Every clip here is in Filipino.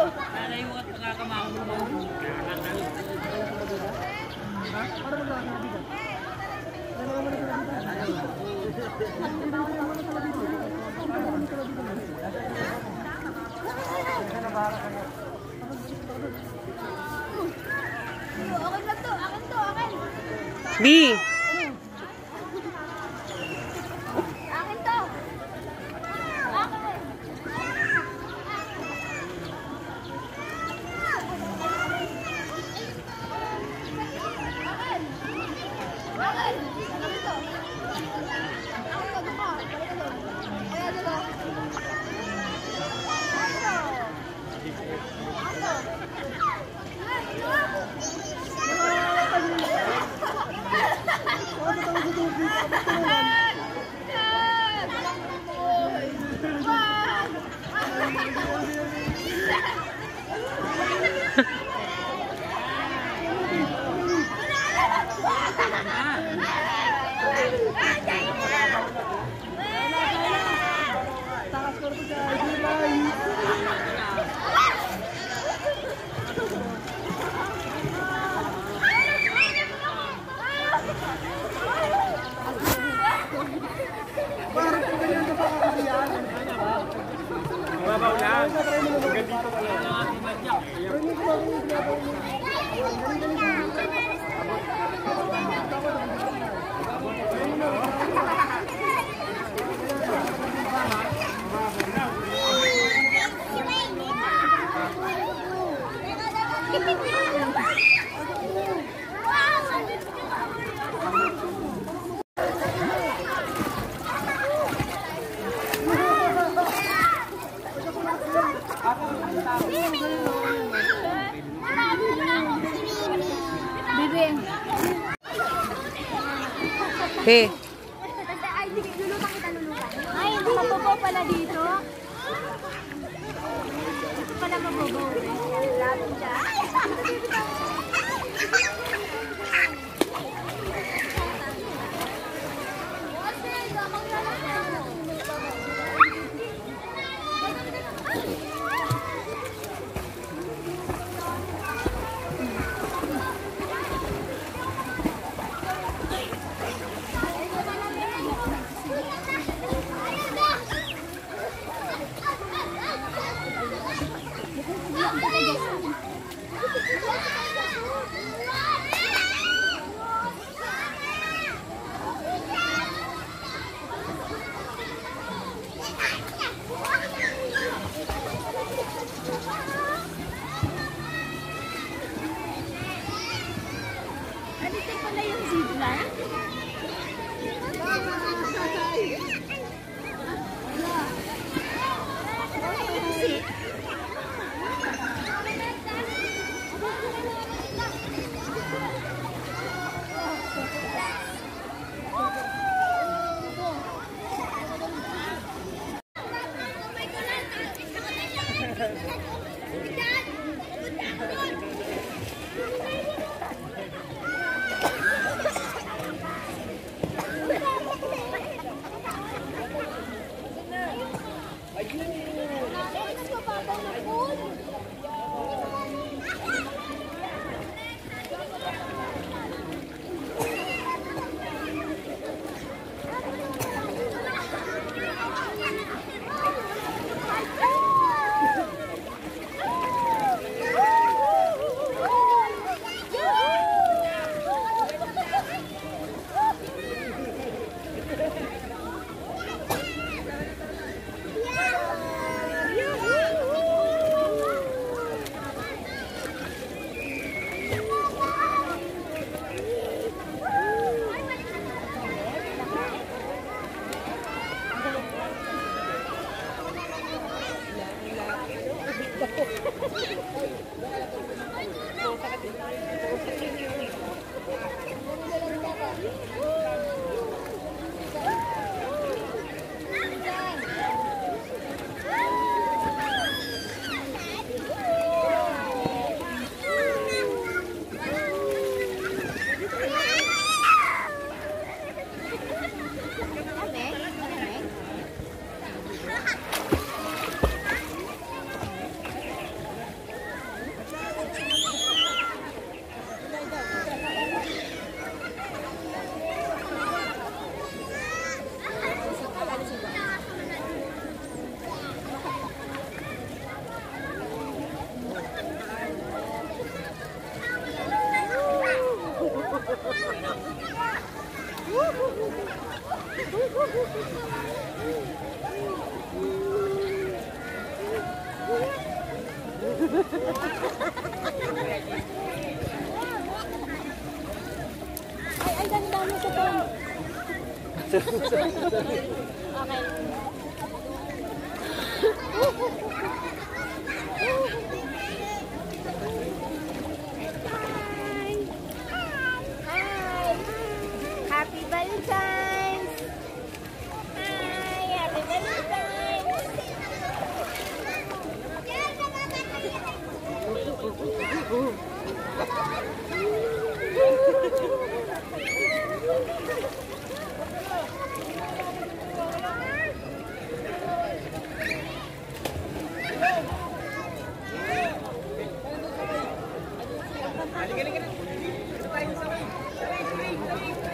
Lalayo at nakakamaon mo. Ha? Para maglalakad ka. B. Hello. ¿Qué? fe Dad! Dad!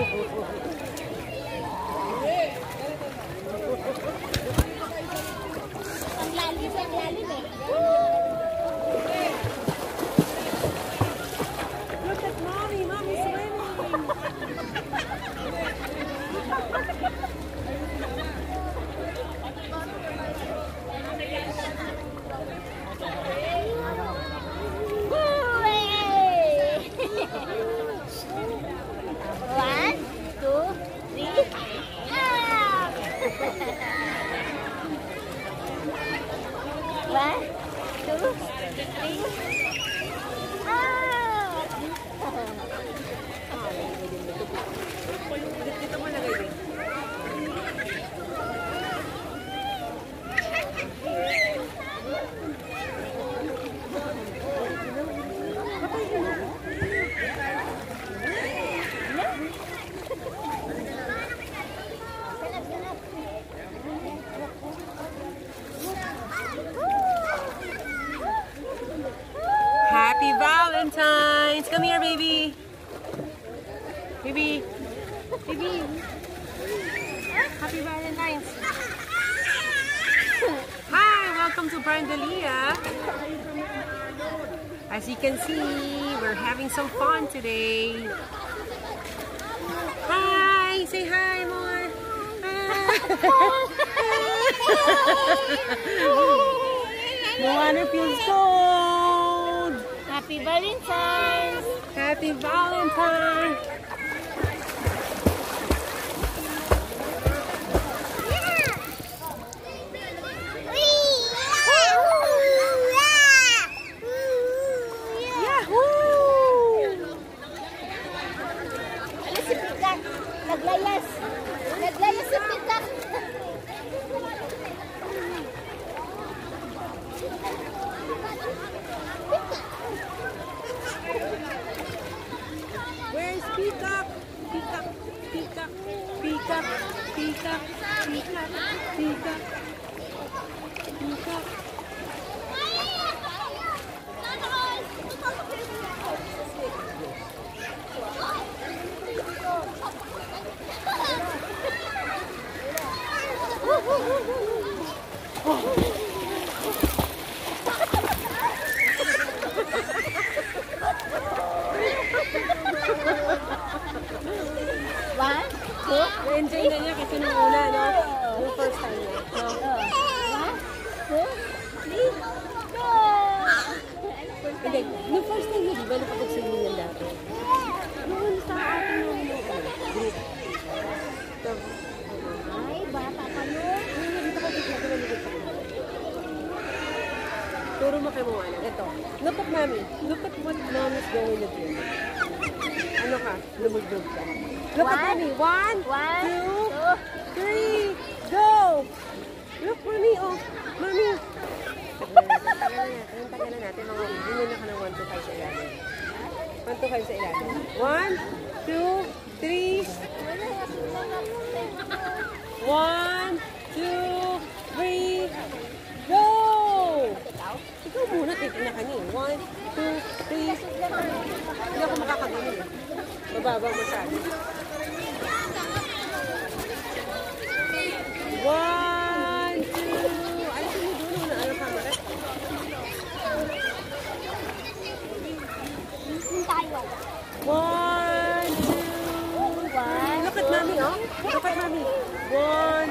Oh, oh, oh, oh. いい? Happy Valentine's. Come here, baby. Baby. Baby. Happy Valentine's. Hi, welcome to Brandalia. As you can see, we're having some fun today. Hi, say hi more. The water feels cold. Happy Valentine's! Happy Valentine. 第一个，第一个。Look at mommy. Look at what mom is going to do. Ano ka? Lumugdog ka. Look at One. mommy. One, One, two, two, three, go! Look, mommy, oh. Mommy. Tagal na natin. Tagal na natin. Mga hindi na ka ng 1 to 5 sa ilalim. 1 to 5 sa ilalim. 1, 2, 3, 1, 2, 3, go! Titignan ka niya. 1, 2, 3. Hindi ako makakagaling. eh. Mababa masyado. One, two. Mo doon. Una, ano camera? One, two. One, Look at mommy, oh. Look at mommy. One,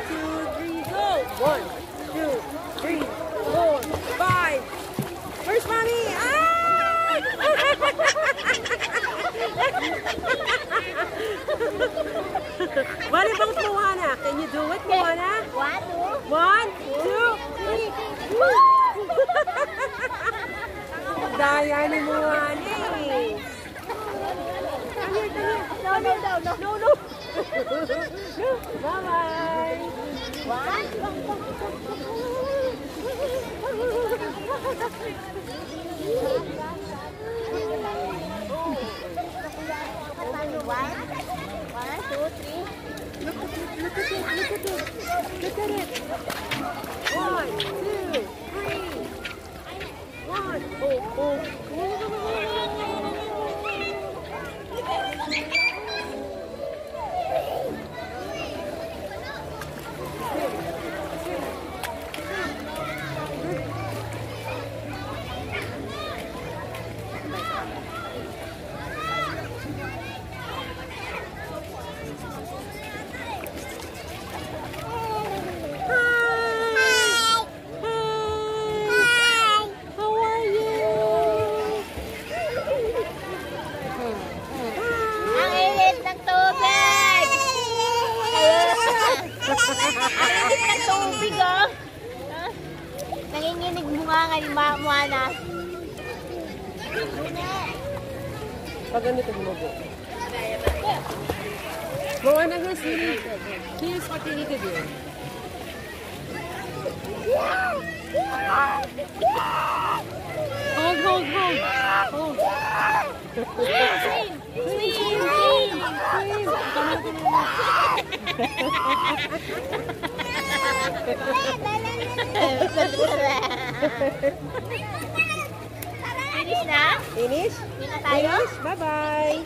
One, two, three, four, five. Where's mommy? Ah! What about Moana? Can you do it, Moana? One, two. One, two, three. Daya ni Moana eh. Come here, come here. No, no, no, no. No, no. no. Bye-bye. One, one, two, three. Look at it, look at it, look at it. Look at it. One, two, three. One. Oh, oh. Hi. Hi. How are you? Ang init ng tubig! Ang init ng tubig, oh! Ah, Nanginginig bunga nga ni Ma- Moana. Pag ganito gumubo. Moana, here's, here's what you need to do. Hold, hold, hold. Hold. Swim! Swim! Swim! Please. Come on, come on. Finish na? Finish? Finish? Bye-bye.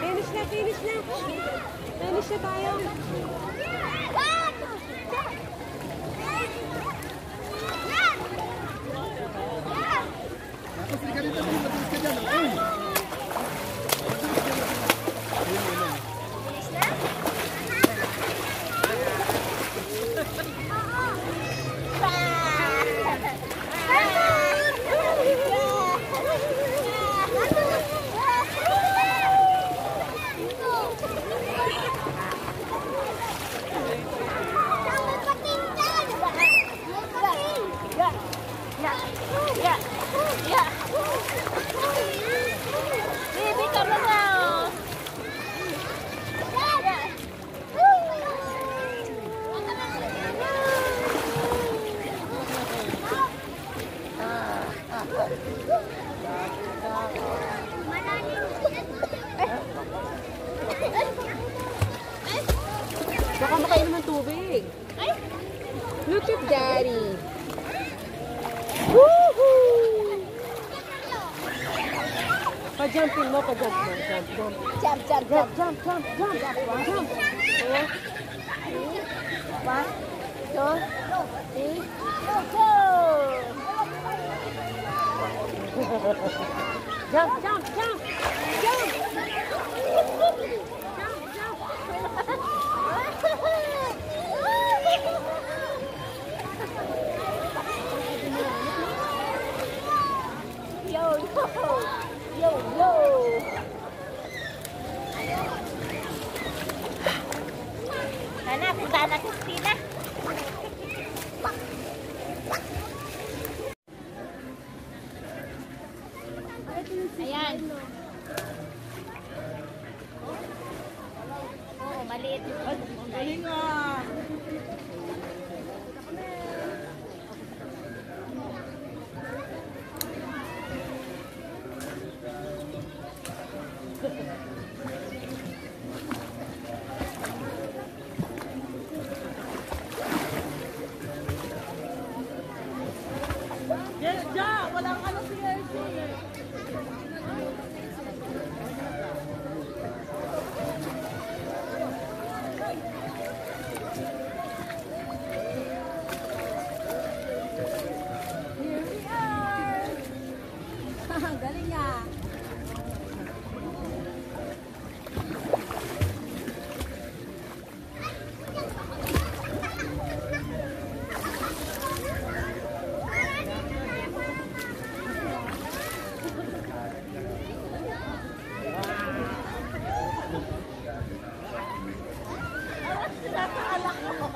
Finish na, finish na. Finish na tayo. Two, three, go! Jump, jump, Ayan. Oo, maliit. Ang galing ah.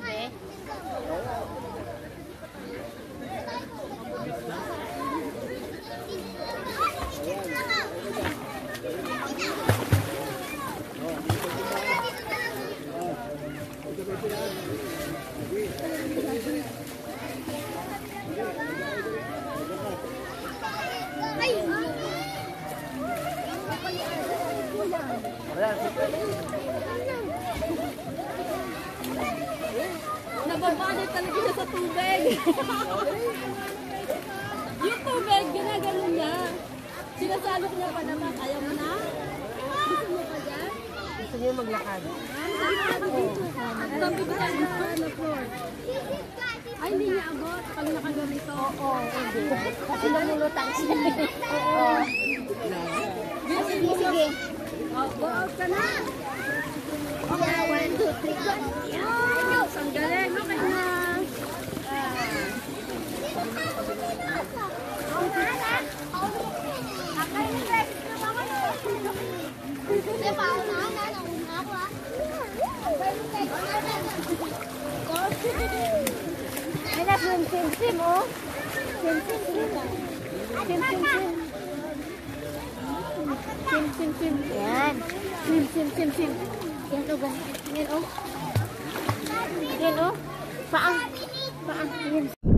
对。Sinasalok niya pa naman. Ayaw mo na? Gusto mo pa dyan? Gusto niyo maglakad. Dami ko tayo floor. Ay, hindi niya abot. Pag nakaganito. Oo, hindi. Kasi namulutang siya. Oo. Sige, sige. Oh, go out ka na. Okay, one, two, three, go. Yes! Ang galing. Okay na. Ay, na sim sim sim oh. Sim sim sim. Sim sim sim. Sim sim sim. Yan. Sim sim sim sim. Yan oh, gan. Yan oh. Yan oh. Paa. Paa. Yan.